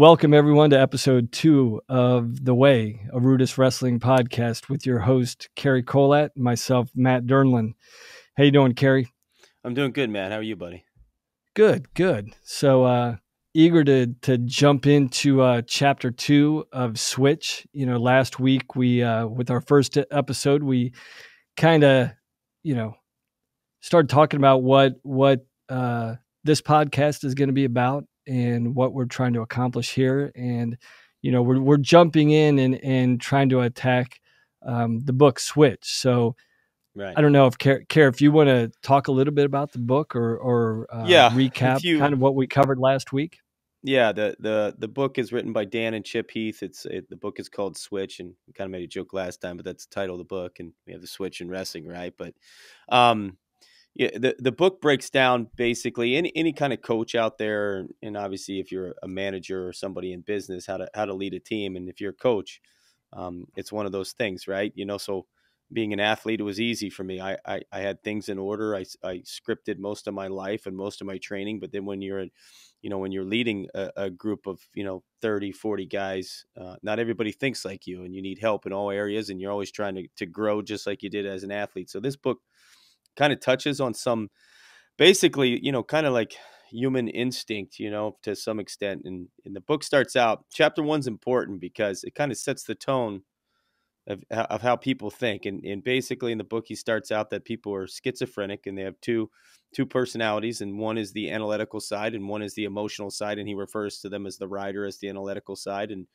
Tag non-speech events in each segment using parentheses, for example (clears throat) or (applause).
Welcome everyone to episode two of The Way, a Rudis Wrestling podcast with your host Cary Kolat, myself Matt Dernlan. How you doing, Kerry? I'm doing good, man. How are you, buddy? Good, good. So uh eager to to jump into uh chapter two of Switch. You know, last week we uh with our first episode we kind of, you know, started talking about what what uh this podcast is going to be about and what we're trying to accomplish here. And, you know, we're, we're jumping in and, and trying to attack um, the book Switch. So, Right. I don't know if care, care if you want to talk a little bit about the book or or uh, yeah, recap you, kind of what we covered last week. Yeah, the the the book is written by Dan and Chip Heath. It's it, the book is called Switch, and we kind of made a joke last time, but that's the title of the book, and we have the Switch in wrestling, right? But um, yeah, the the book breaks down basically any any kind of coach out there, and obviously if you're a manager or somebody in business, how to how to lead a team, and if you're a coach, um, it's one of those things, right? You know, so being an athlete it was easy for me. I I, I had things in order. I I scripted most of my life and most of my training, but then when you're you know when you're leading a, a group of you know 30 40 guys uh, not everybody thinks like you and you need help in all areas and you're always trying to, to grow just like you did as an athlete so this book kind of touches on some basically, you know, kind of like human instinct, you know, to some extent. And, the book starts out, chapter one's important because it kind of sets the tone of, of how people think. And, and basically in the book, he starts out that people are schizophrenic and they have two, two personalities. And one is the analytical side and one is the emotional side. And he refers to them as the rider as the analytical side and,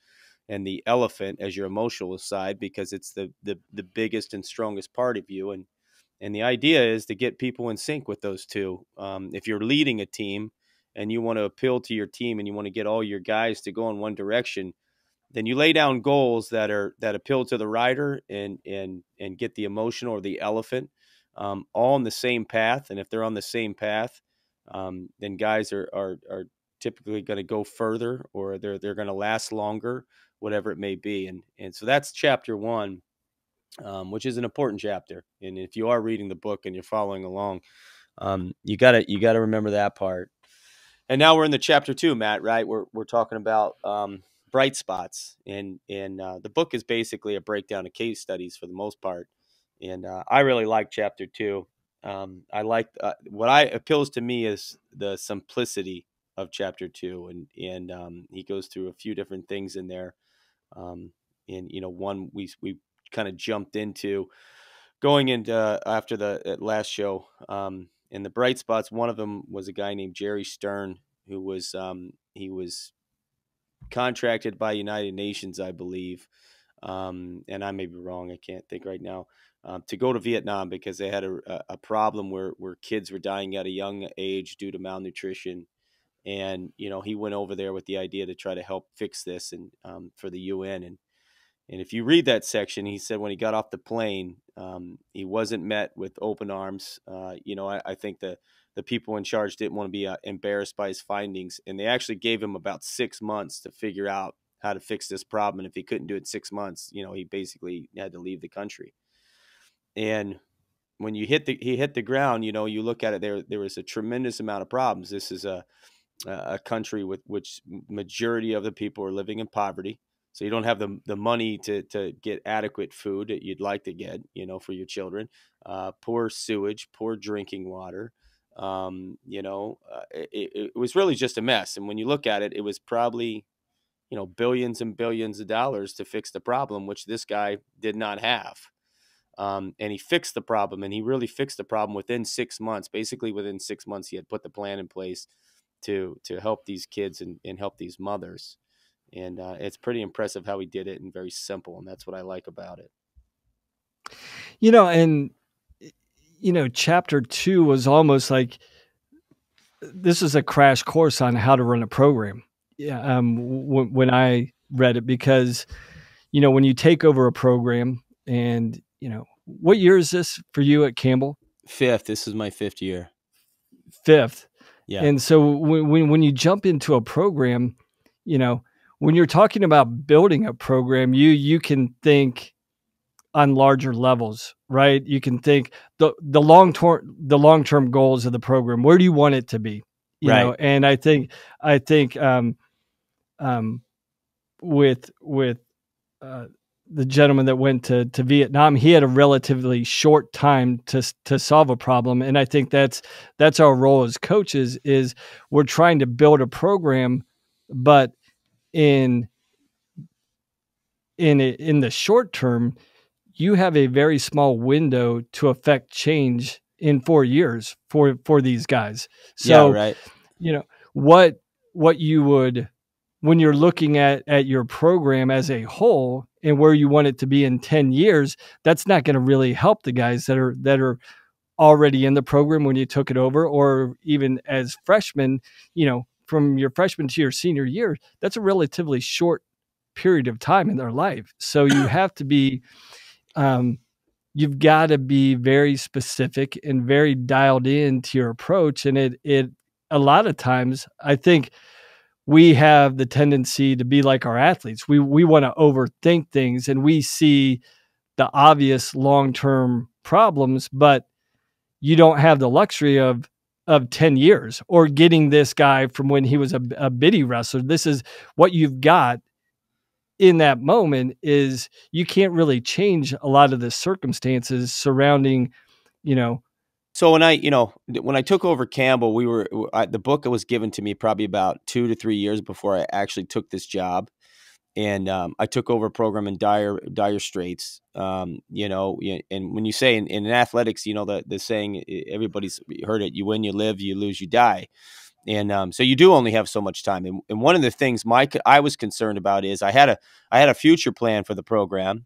and the elephant as your emotional side, because it's the, the, the biggest and strongest part of you. And, and the idea is to get people in sync with those two. Um, if you're leading a team and you want to appeal to your team and you want to get all your guys to go in one direction, then you lay down goals that are that appeal to the rider and and and get the emotional or the elephant um, all on the same path. And if they're on the same path, um, then guys are are, are typically going to go further or they're they're going to last longer, whatever it may be. And and so that's chapter one um, which is an important chapter. And if you are reading the book and you're following along, um, you gotta you gotta remember that part. And now we're in the chapter two, Matt. Right? We're we're talking about um, bright spots, and and uh, the book is basically a breakdown of case studies for the most part. And uh, I really like chapter two. Um, I like uh, what I appeals to me is the simplicity of chapter two, and and um, he goes through a few different things in there. Um, and you know, one we we kind of jumped into going into uh, after the uh, last show. Um, and the bright spots, one of them was a guy named Jerry Stern, who was um, he was contracted by United Nations, I believe, um, and I may be wrong. I can't think right now. Um, to go to Vietnam because they had a, a problem where, where kids were dying at a young age due to malnutrition. And, you know, he went over there with the idea to try to help fix this and um, for the UN. And and if you read that section, he said when he got off the plane, um, he wasn't met with open arms. Uh, you know, I, I, think the the people in charge didn't want to be uh, embarrassed by his findings, and they actually gave him about six months to figure out how to fix this problem. And if he couldn't do it six months, you know, he basically had to leave the country. And when you hit the he hit the ground, you know, you look at it there. There was a tremendous amount of problems. This is a a country with which majority of the people are living in poverty so you don't have the the money to to get adequate food that you'd like to get, you know, for your children. Uh, poor sewage, poor drinking water. Um, you know, uh, it, it, was really just a mess. And when you look at it, it was probably, you know, billions and billions of dollars to fix the problem, which this guy did not have. Um, and he fixed the problem, and he really fixed the problem within six months. Basically, within six months, he had put the plan in place to to help these kids and, and help these mothers and uh, it's pretty impressive how he did it and very simple and that's what i like about it. You know and you know chapter two was almost like this is a crash course on how to run a program. Yeah um w- when i read it because you know when you take over a program and you know what year is this for you at campbell? Fifth. This is my fifth year. Fifth. Yeah. And so when when you jump into a program you know when you're talking about building a program, you you can think on larger levels, right? You can think the the long term the long term goals of the program. Where do you want it to be? You right. know, and I think I think um, um, with with uh, the gentleman that went to to Vietnam, he had a relatively short time to to solve a problem, and I think that's that's our role as coaches is we're trying to build a program, but in in in the short term, you have a very small window to affect change in four years for for these guys. So, yeah, right. You know what what you would when you're looking at at your program as a whole and where you want it to be in 10 years that's not going to really help the guys that are that are already in the program when you took it over or even as freshmen you know from your freshman to your senior year that's a relatively short period of time in their life so you (clears throat) have to be um, you've got to be very specific and very dialed in to your approach and it it a lot of times i think we have the tendency to be like our athletes. We we want to overthink things and we see the obvious long-term problems, but you don't have the luxury of of 10 years or getting this guy from when he was a, a biddy wrestler. This is what you've got in that moment is you can't really change a lot of the circumstances surrounding, you know, so when I, you know, when I took over Campbell, we were I, the book was given to me probably about two to three years before I actually took this job, and um, I took over a program in dire dire straits. Um, you know, and when you say in, in athletics, you know the the saying everybody's heard it: you win, you live, you lose, you die. And um, so you do only have so much time. And, and one of the things my I was concerned about is I had a I had a future plan for the program,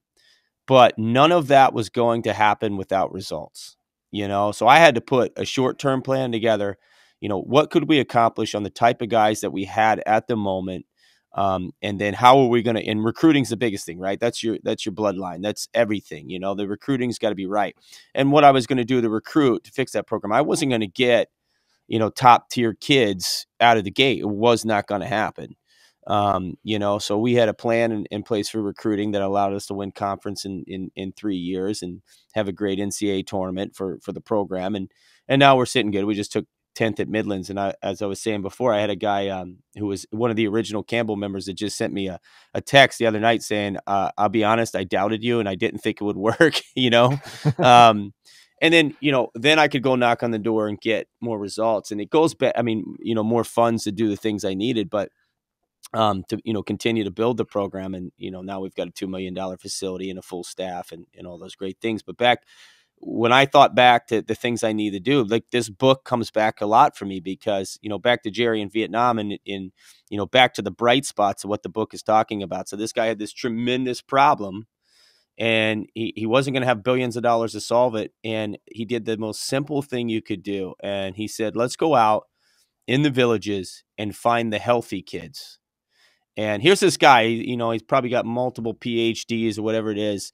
but none of that was going to happen without results you know so i had to put a short-term plan together you know what could we accomplish on the type of guys that we had at the moment um, and then how are we going to and recruiting's the biggest thing right? That's your that's your bloodline. That's everything you know? The recruiting's got to be right. And what i was going to do to recruit to fix that program i wasn't going to get you know top tier kids out of the gate. It was not going to happen. Um, you know, so we had a plan in, in, place for recruiting that allowed us to win conference in, in, in three years and have a great NCAA tournament for, for the program. And, and now we're sitting good. We just took 10th at Midlands. And I, as I was saying before, I had a guy um, who was one of the original Campbell members that just sent me a, a text the other night saying, uh, I'll be honest, I doubted you and I didn't think it would (laughs) work, you know? um, and then, you know, then I could go knock on the door and get more results. And it goes back, I mean, you know, more funds to do the things I needed. But um, to you know continue to build the program. And you know now we've got a two million dollar facility and a full staff and and all those great things. But back when I thought back to the things I need to do, like this book comes back a lot for me because you know back to Jerry in Vietnam and in you know back to the bright spots of what the book is talking about. So this guy had this tremendous problem. And he, he wasn't going to have billions of dollars to solve it. And he did the most simple thing you could do. And he said, let's go out in the villages and find the healthy kids and here's this guy, you know, he's probably got multiple PhDs or whatever it is.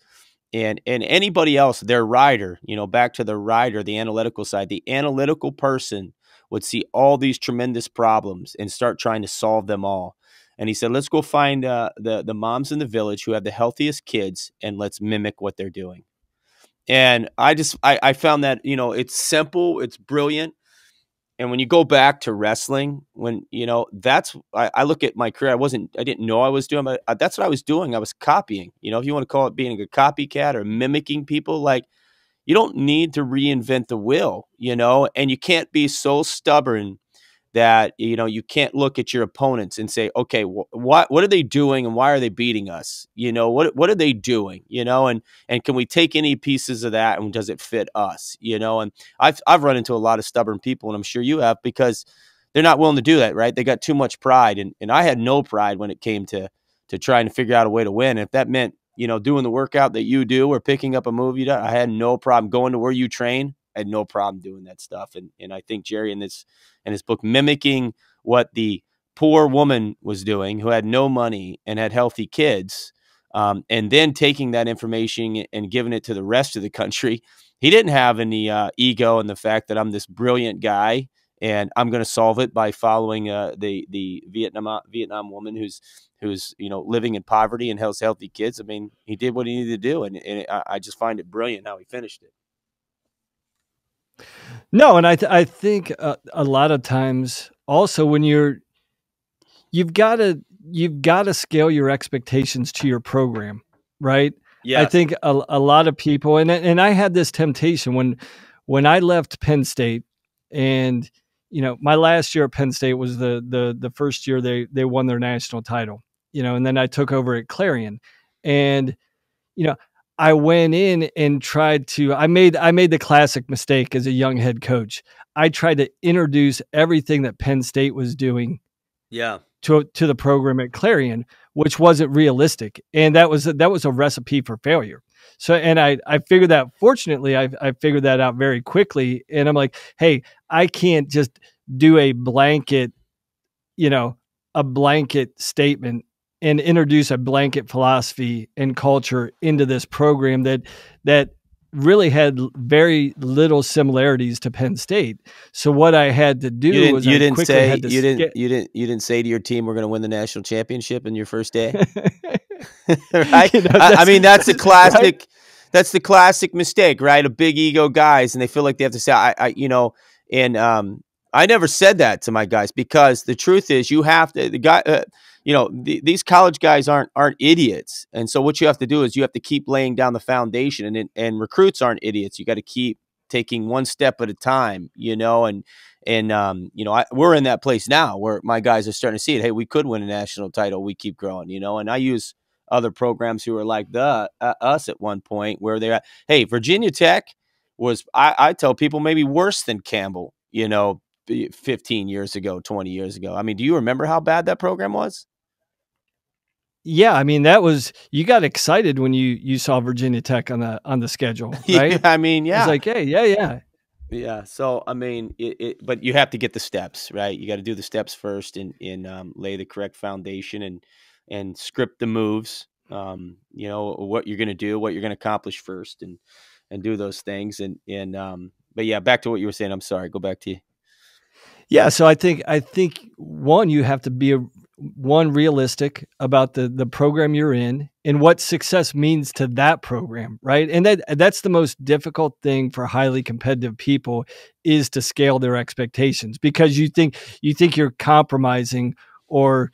And and anybody else, their rider, you know, back to the rider, the analytical side, the analytical person would see all these tremendous problems and start trying to solve them all. And he said, let's go find uh, the the moms in the village who have the healthiest kids and let's mimic what they're doing. And I just I, I found that you know it's simple, it's brilliant, and when you go back to wrestling when you know that's I, I, look at my career i wasn't i didn't know i was doing but uh, that's what i was doing i was copying you know if you want to call it being a copycat or mimicking people like you don't need to reinvent the wheel you know and you can't be so stubborn that you know you can't look at your opponents and say okay wh- what what are they doing and why are they beating us? You know what what are they doing you know and and can we take any pieces of that and does it fit us you know? And I've I've run into a lot of stubborn people and I'm sure you have because they're not willing to do that right? They got too much pride and and I had no pride when it came to to trying to figure out a way to win. If that meant you know doing the workout that you do or picking up a do I had no problem going to where you train Had no problem doing that stuff. And and I think Jerry in this in his book mimicking what the poor woman was doing who had no money and had healthy kids, um, and then taking that information and giving it to the rest of the country. He didn't have any uh, ego in the fact that I'm this brilliant guy and I'm going to solve it by following uh, the the Vietnam Vietnam woman who's who's you know living in poverty and has healthy kids. I mean, he did what he needed to do, and, and I just find it brilliant how he finished it. No, and I th- I think uh, a lot of times also when you're you've got to you've got to scale your expectations to your program, right? Yeah. I think a, a lot of people and and I had this temptation when when I left Penn State and you know, my last year at Penn State was the the the first year they they won their national title. You know, and then I took over at Clarion. And you know, I went in and tried to I made I made the classic mistake as a young head coach. I tried to introduce everything that Penn State was doing yeah to to the program at Clarion, which wasn't realistic, and that was that was a recipe for failure. So, and I I figured that fortunately I I figured that out very quickly, and I'm like, hey, I can't just do a blanket, you know, a blanket statement and introduce a blanket philosophy and culture into this program that that really had very little similarities to Penn State. So what I had to do you didn't, was you I didn't say you didn't you didn't you didn't say to your team we're going to win the national championship in your first day. (laughs) (laughs) right? You know, I, I, mean that's the (laughs) classic right? that's the classic mistake, right? A big ego guys and they feel like they have to say I, I you know and um I never said that to my guys because the truth is you have to the guy uh, you know the, these college guys aren't aren't idiots. And so what you have to do is you have to keep laying down the foundation and and recruits aren't idiots. You got to keep taking one step at a time you know and and um, you know I, we're in that place now where my guys are starting to see it. Hey we could win a national title. We keep growing you know and i use other programs who are like the uh, us at one point where they're at hey virginia tech was I, I tell people maybe worse than campbell you know 15 years ago 20 years ago. I mean do you remember how bad that program was yeah, I mean that was you got excited when you you saw Virginia Tech on the on the schedule, (laughs) right? yeah, I mean, yeah, it's like, hey, yeah, yeah, yeah. So I mean, it, it, but you have to get the steps right. You got to do the steps first and and um, lay the correct foundation and and script the moves. Um, you know what you're going to do, what you're going to accomplish first, and and do those things. And and um, but yeah, back to what you were saying. I'm sorry. Go back to you. Yeah, so I think I think one you have to be a one realistic about the the program you're in and what success means to that program right? And that that's the most difficult thing for highly competitive people is to scale their expectations because you think you think you're compromising or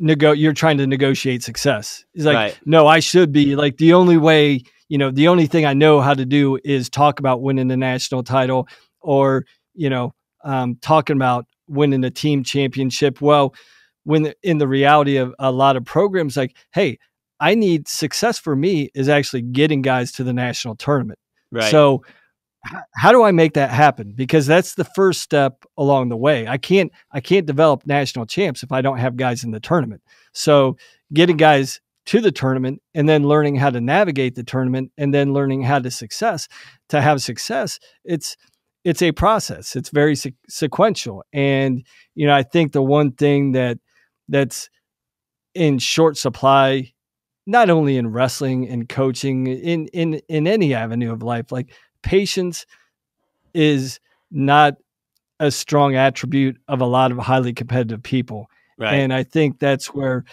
nego- you're trying to negotiate success. It's like right. no i should be. Like the only way you know the only thing i know how to do is talk about winning the national title or you know um, talking about winning a team championship. Well when in the reality of a lot of programs like hey i need success for me is actually getting guys to the national tournament. Right. So how do i make that happen? Because that's the first step along the way. I can't i can't develop national champs if i don't have guys in the tournament. So getting guys to the tournament and then learning how to navigate the tournament and then learning how to success to have success it's it's a process. It's very se- sequential. And you know i think the one thing that that's in short supply not only in wrestling and coaching in in in any avenue of life like patience is not a strong attribute of a lot of highly competitive people right. and i think that's where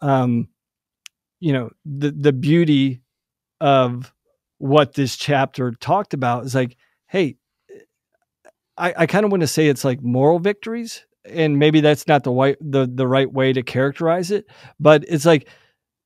um you know the the beauty of what this chapter talked about is like hey i i kind of want to say it's like moral victories and maybe that's not the right the the right way to characterize it, but it's like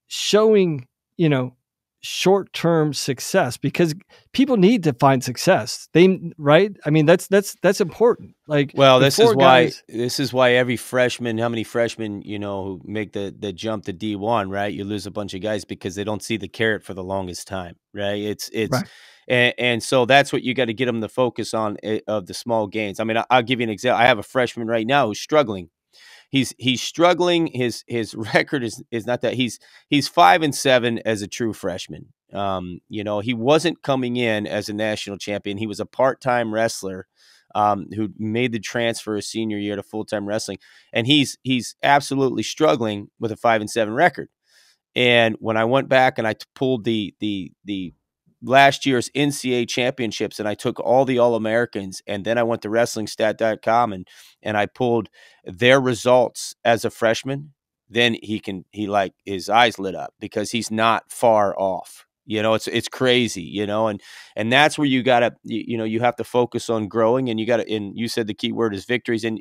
showing, you know, short-term success because people need to find success. They right? I mean, that's that's that's important. Like Well, this is why guys, this is why every freshman, how many freshmen, you know, who make the the jump to D1, right? You lose a bunch of guys because they don't see the carrot for the longest time, right? It's it's right and, and so that's what you got to get them to focus on eh, of the small gains. I mean, I'll give you an example. I have a freshman right now who's struggling. He's he's struggling. His his (laughs) record is is not that he's he's five and seven as a true freshman. Um, you know, he wasn't coming in as a national champion. He was a part time wrestler. Um, who made the transfer his senior year to full time wrestling, and he's he's absolutely struggling with a five and seven record. And when I went back and I pulled the the the last year's NCAA championships and I took all the All Americans and then I went to WrestleStat.com and and I pulled their results as a freshman. Then he can he like his eyes lit up because he's not far off. You know, it's it's crazy. You know, and and that's where you gotta you, you know you have to focus on growing and you gotta and you said the key word is victories and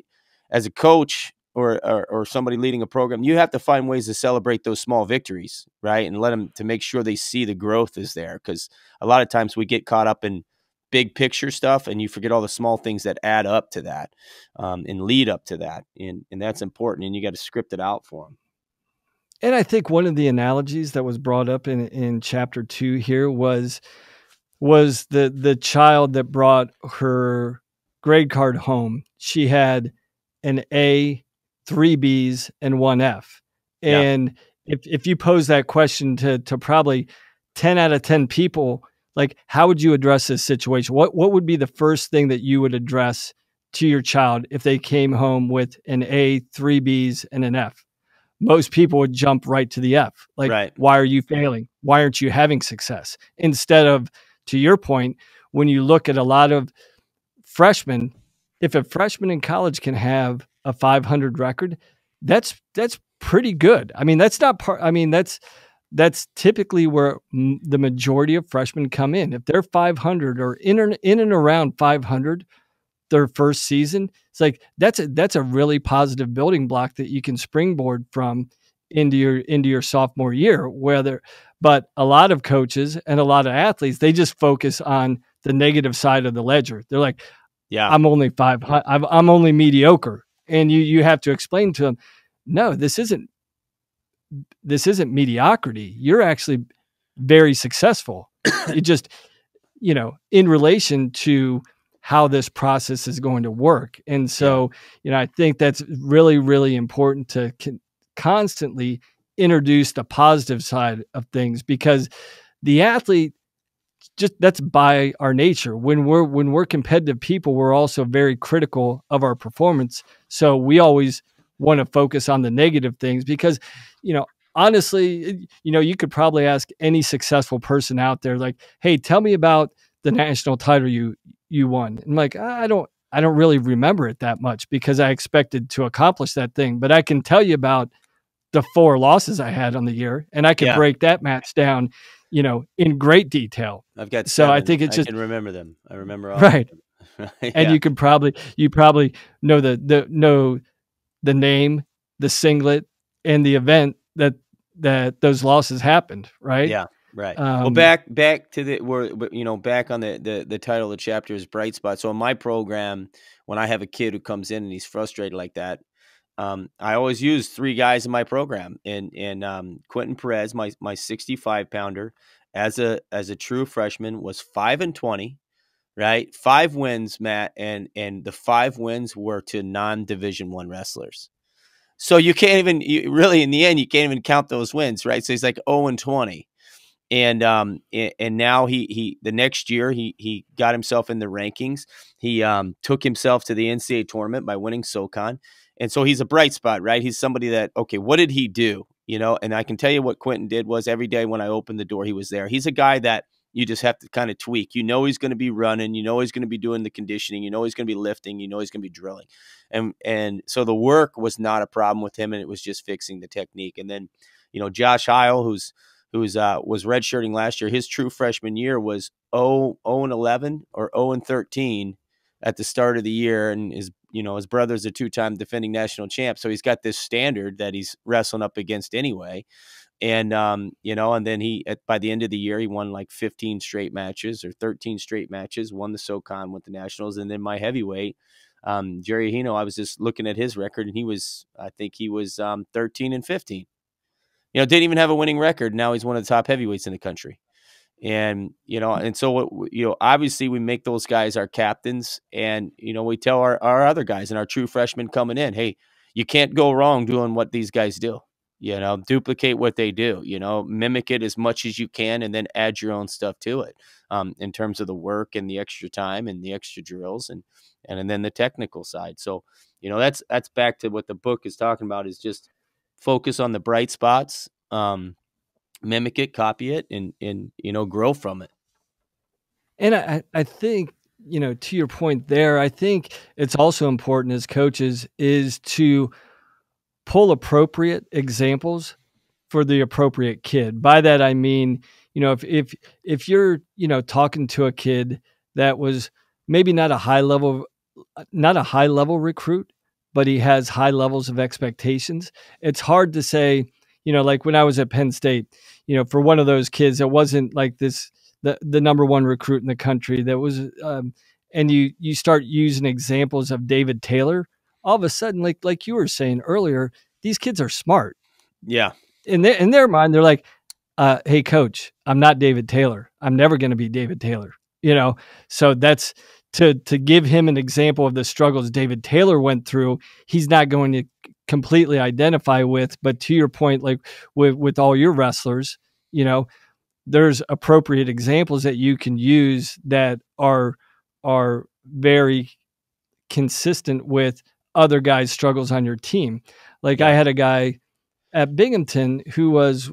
as a coach or, or, or somebody leading a program, you have to find ways to celebrate those small victories, right? And let them to make sure they see the growth is there. Because a lot of times we get caught up in big picture stuff and you forget all the small things that add up to that um, and lead up to that and, and that's important and you got to script it out for them and i think one of the analogies that was brought up in, in chapter two here was was the the child that brought her grade card home she had an a three b's and one f. And yeah. if, if you pose that question to to probably 10 out of 10 people like how would you address this situation? What what would be the first thing that you would address to your child if they came home with an a three b's and an f? Most people would jump right to the f. Like right. why are you failing? Why aren't you having success? Instead of to your point when you look at a lot of freshmen if a freshman in college can have a 500 record that's that's pretty good i mean that's not part i mean that's that's typically where m- the majority of freshmen come in. If they're 500 or in and, in and around 500 their first season, it's like that's a that's a really positive building block that you can springboard from into your into your sophomore year. Whether, but a lot of coaches and a lot of athletes they just focus on the negative side of the ledger. They're like, "Yeah, I'm only five. I'm, I'm only mediocre," and you you have to explain to them, "No, this isn't this isn't mediocrity. You're actually very successful. (coughs) it just, you know, in relation to how this process is going to work. And so, you know, I think that's really, really important to con- constantly introduce the positive side of things because the athlete just that's by our nature. When we're when we're competitive people we're also very critical of our performance. So we always want to focus on the negative things because you know honestly you know you could probably ask any successful person out there like hey tell me about the national title you you won. And I'm like i don't i don't really remember it that much because i expected to accomplish that thing but i can tell you about the four losses i had on the year and i can yeah. break that match down you know in great detail i've got so seven. i think it's just I can remember them i remember all right (laughs) yeah. and you could probably you probably know the the know the name, the singlet, and the event that that those losses happened, right? Yeah, right. Um, well, back back to the we're you know back on the the the title of the chapter is bright spot. So in my program, when I have a kid who comes in and he's frustrated like that, um, I always use three guys in my program, and and um, Quentin Perez, my my 65 pounder, as a as a true freshman, was five and 20 right? Five wins, Matt, and and the five wins were to non-division one wrestlers. So you can't even you, really in the end you can't even count those wins, right? So he's like 0 and 20. And um and now he he the next year he he got himself in the rankings. He um took himself to the NCAA tournament by winning SoCon. And so he's a bright spot, right? He's somebody that okay, what did he do? You know, and I can tell you what Quentin did was every day when I opened the door, he was there. He's a guy that you just have to kind of tweak. You know he's going to be running, you know he's going to be doing the conditioning, you know he's going to be lifting, you know he's going to be drilling. And and so the work was not a problem with him and it was just fixing the technique. And then, you know, Josh Heil who's who's uh was redshirting last year, his true freshman year was 0 0 and 11 or 0 and 13 at the start of the year and his you know his brother's a two-time defending national champ so he's got this standard that he's wrestling up against anyway and um, you know, and then he at, by the end of the year he won like 15 straight matches or 13 straight matches, won the SoCon, with the nationals, and then my heavyweight, um, Jere Heino. I was just looking at his record, and he was, I think he was um, 13 and 15. You know, didn't even have a winning record. Now he's one of the top heavyweights in the country, and you know, and so what you know, obviously we make those guys our captains, and you know, we tell our our other guys and our true freshmen coming in, hey, you can't go wrong doing what these guys do you know duplicate what they do you know mimic it as much as you can and then add your own stuff to it um, in terms of the work and the extra time and the extra drills and, and and then the technical side. So you know that's that's back to what the book is talking about is just focus on the bright spots um, mimic it copy it and and you know grow from it and i i think you know to your point there i think it's also important as coaches is to pull appropriate examples for the appropriate kid. By that I mean, you know, if if if you're, you know, talking to a kid that was maybe not a high level not a high level recruit, but he has high levels of expectations. It's hard to say, you know, like when I was at Penn State, you know, for one of those kids, it wasn't like this the the number one recruit in the country that was, um, and you you start using examples of David Taylor, all of a sudden, like like you were saying earlier, these kids are smart. Yeah. In their in their mind, they're like, uh, "Hey, coach, I'm not David Taylor. I'm never going to be David Taylor." You know, so that's to to give him an example of the struggles David Taylor went through, he's not going to completely identify with. But to your point, like with with all your wrestlers, you know, there's appropriate examples that you can use that are are very consistent with other guys' struggles on your team. Like I had a guy at Binghamton who was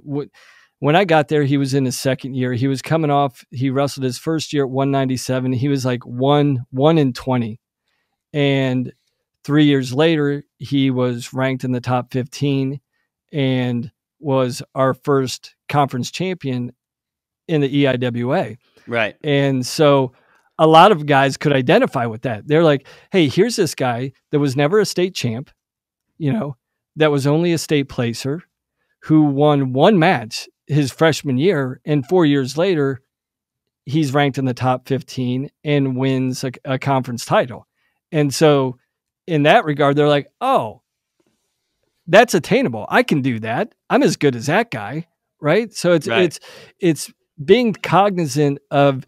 when I got there, he was in his second year. He was coming off. He wrestled his first year at 197. He was like one one in 20, and three years later, he was ranked in the top 15 and was our first conference champion in the EIWA. Right. And so a lot of guys could identify with that. They're like, hey, here's this guy that was never a state champ, you know, that was only a state placer who won one match his freshman year, and four years later, he's ranked in the top 15 and wins a, a conference title. And so, in that regard, they're like, oh, that's attainable. I can do that. I'm as good as that guy, right? So it's right. it's it's being cognizant of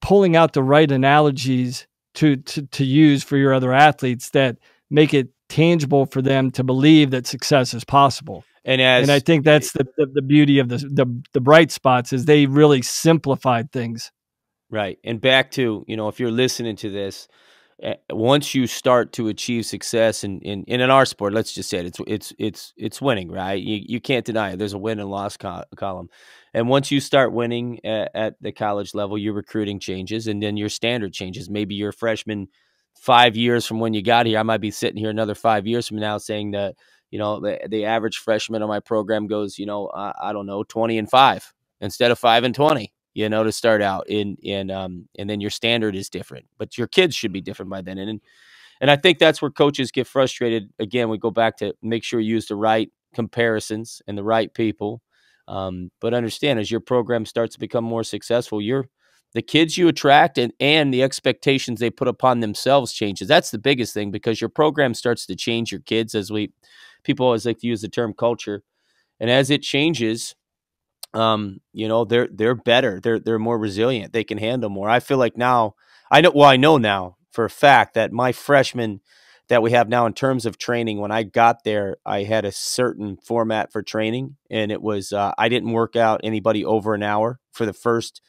pulling out the right analogies to, to to use for your other athletes that make it tangible for them to believe that success is possible. And as and I think that's the, the, the beauty of the, the the bright spots is they really simplified things. Right. And back to, you know, if you're listening to this, once you start to achieve success in, in, in our sport, let's just say it, it's it's it's it's winning, right? You you can't deny it. There's a win and loss co- column, and once you start winning at, at, the college level, your recruiting changes, and then your standard changes. Maybe you're a freshman five years from when you got here. I might be sitting here another five years from now saying that you know, the, the average freshman on my program goes, you know, uh, I don't know, 20 and five instead of five and 20, you know, to start out in, in, um, and then your standard is different, but your kids should be different by then. And, and I think that's where coaches get frustrated. Again, we go back to make sure you use the right comparisons and the right people. Um, but understand as your program starts to become more successful, you're, the kids you attract and, and the expectations they put upon themselves changes. That's the biggest thing because your program starts to change your kids as we people always like to use the term culture. And as it changes, um, you know, they're they're better. They're they're more resilient. They can handle more. I feel like now I know well, I know now for a fact that my freshmen that we have now in terms of training, when I got there, I had a certain format for training, and it was uh, I didn't work out anybody over an hour for the first,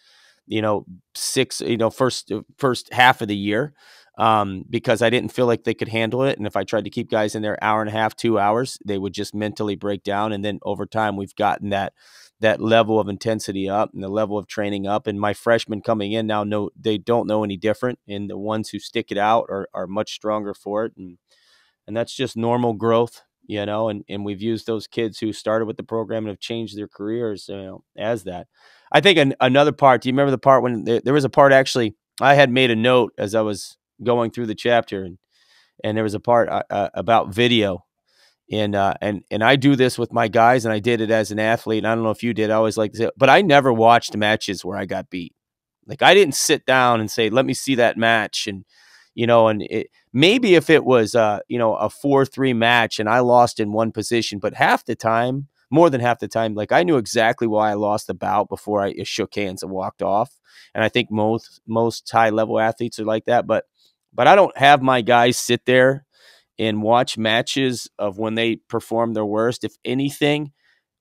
you know, six, you know, first first half of the year um, because I didn't feel like they could handle it. And if I tried to keep guys in there hour and a half, two hours, they would just mentally break down. And then over time, we've gotten that that level of intensity up and the level of training up. And my freshmen coming in now know they don't know any different. And the ones who stick it out are, are much stronger for it. And and that's just normal growth, you know. And and we've used those kids who started with the program and have changed their careers, you know, as that. I think an, another part. Do you remember the part when there, there was a part actually? I had made a note as I was going through the chapter, and and there was a part uh, uh, about video, and uh, and and I do this with my guys, and I did it as an athlete. And I don't know if you did. I always like to, say, but I never watched matches where I got beat. Like I didn't sit down and say, "Let me see that match," and you know, and it, maybe if it was uh, you know a four three match and I lost in one position, but half the time, more than half the time, like I knew exactly why I lost the bout before I shook hands and walked off. And I think most most high level athletes are like that, but but I don't have my guys sit there and watch matches of when they perform their worst. If anything,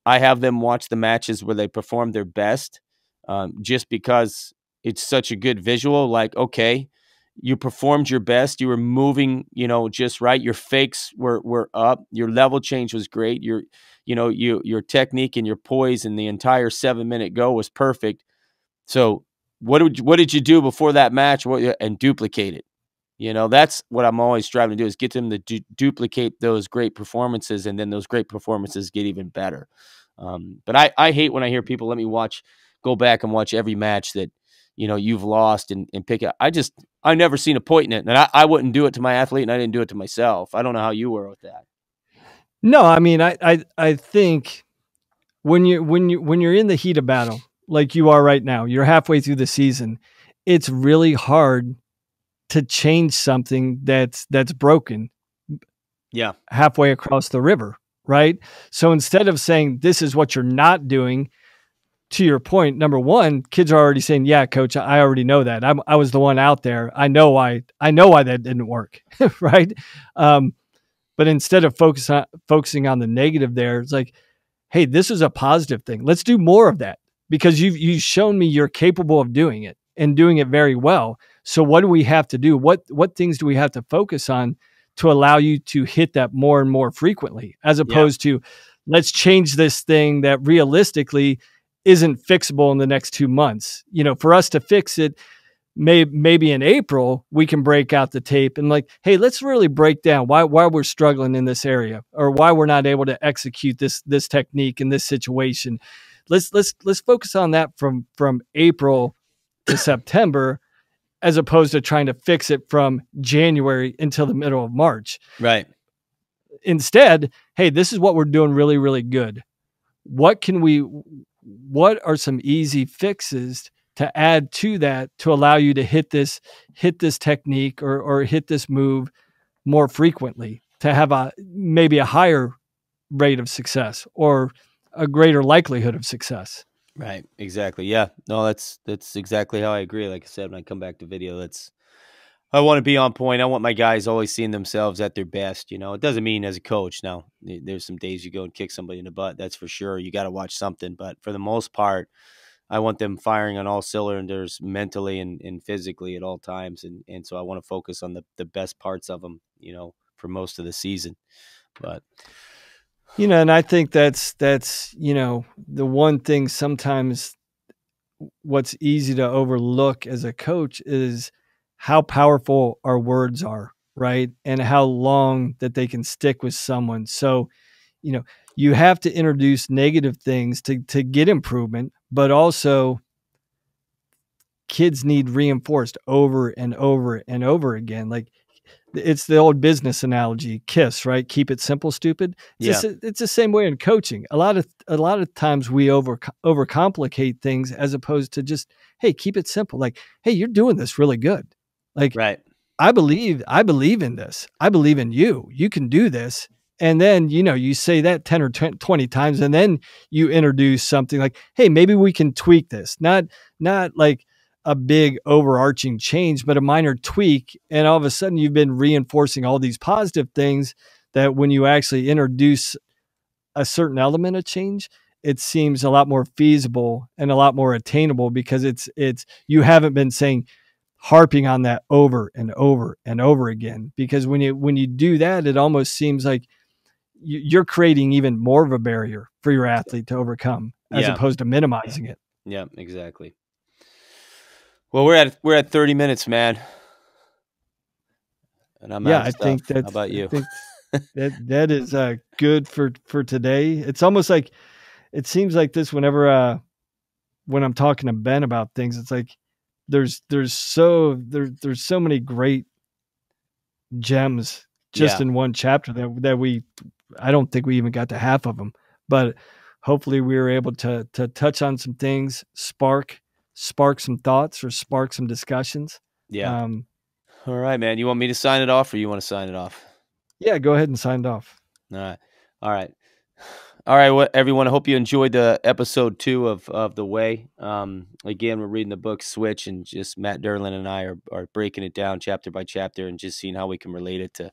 I have them watch the matches where they perform their best, um, just because it's such a good visual. Like, okay, you performed your best. You were moving, you know, just right. Your fakes were were up. Your level change was great. Your, you know, you your technique and your poise and the entire seven minute go was perfect. So, what did what did you do before that match? What, and duplicate it. You know, that's what I'm always striving to do is get them to du- duplicate those great performances, and then those great performances get even better. Um, but I, I hate when I hear people let me watch, go back and watch every match that, you know you've lost and, and pick it. I just I've never seen a point in it, and I, I wouldn't do it to my athlete, and I didn't do it to myself. I don't know how you were with that. No, I mean I I I think when you when you when you're in the heat of battle like you are right now, you're halfway through the season. It's really hard to change something that's that's broken. Yeah, halfway across the river, right? So instead of saying this is what you're not doing, to your point, number one, kids are already saying, "Yeah, coach, I already know that. I'm, i was the one out there. I know why. I know why that didn't work, (laughs) right?" Um, but instead of focus on, focusing on the negative, there, it's like, "Hey, this is a positive thing. Let's do more of that because you've you've shown me you're capable of doing it and doing it very well. So what do we have to do? What what things do we have to focus on to allow you to hit that more and more frequently, as opposed yeah. to let's change this thing that realistically." isn't fixable in the next two months. You know, for us to fix it, may, maybe in April we can break out the tape and like, hey, let's really break down why why we're struggling in this area or why we're not able to execute this this technique in this situation. Let's let's let's focus on that from from April to September as opposed to trying to fix it from January until the middle of March. Right. Instead, hey, this is what we're doing really really good. What can we what are some easy fixes to add to that to allow you to hit this hit this technique or or hit this move more frequently to have a maybe a higher rate of success or a greater likelihood of success right exactly yeah no that's that's exactly how i agree like i said when i come back to video that's I want to be on point. I want my guys always seeing themselves at their best. You know, it doesn't mean as a coach. Now, there's some days you go and kick somebody in the butt. That's for sure. You got to watch something. But for the most part, I want them firing on all cylinders mentally and, and physically at all times. And, and so I want to focus on the, the best parts of them, you know, for most of the season. But, you know, and I think that's, that's, you know, the one thing sometimes what's easy to overlook as a coach is how powerful our words are, right? And how long that they can stick with someone. So, you know, you have to introduce negative things to to get improvement, but also kids need reinforced over and over and over again. Like it's the old business analogy, KISS, right? Keep it simple, stupid. It's, yeah. Just, it's the same way in coaching. A lot of a lot of times we over overcomplicate things as opposed to just, hey, keep it simple. Like, hey, you're doing this really good. Like, right. I believe, I believe in this. I believe in you. You can do this. And then, you know, you say that 10 or 20 times, and then you introduce something like, hey, maybe we can tweak this. Not, not like a big overarching change, but a minor tweak. And all of a sudden, you've been reinforcing all these positive things that when you actually introduce a certain element of change, it seems a lot more feasible and a lot more attainable because it's it's you haven't been saying harping on that over and over and over again because when you when you do that it almost seems like you're creating even more of a barrier for your athlete to overcome as yeah. opposed to minimizing it yeah exactly well we're at we're at 30 minutes man and i'm yeah i think that's How about you? (laughs) that that is uh good for for today. It's almost like it seems like this whenever uh when i'm talking to ben about things it's like there's there's so there, there's so many great gems just yeah. in one chapter that that we I don't think we even got to half of them, but hopefully we were able to to touch on some things, spark spark some thoughts or spark some discussions. Yeah. Um, All right, man. You want me to sign it off, or you want to sign it off? Yeah, go ahead and sign it off. All right. All right. All right, well, everyone. I hope you enjoyed the episode two of of the way. Um, again, we're reading the book Switch, and just Matt Dernlan and I are are breaking it down chapter by chapter, and just seeing how we can relate it to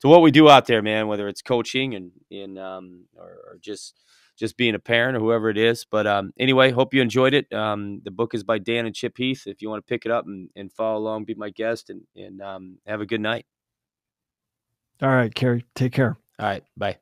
to what we do out there, man. Whether it's coaching and in um, or, or, just just being a parent or whoever it is. But um, anyway, hope you enjoyed it. Um, the book is by Dan and Chip Heath. If you want to pick it up and, and follow along, be my guest, and and um, have a good night. All right, Cary. Take care. All right. Bye.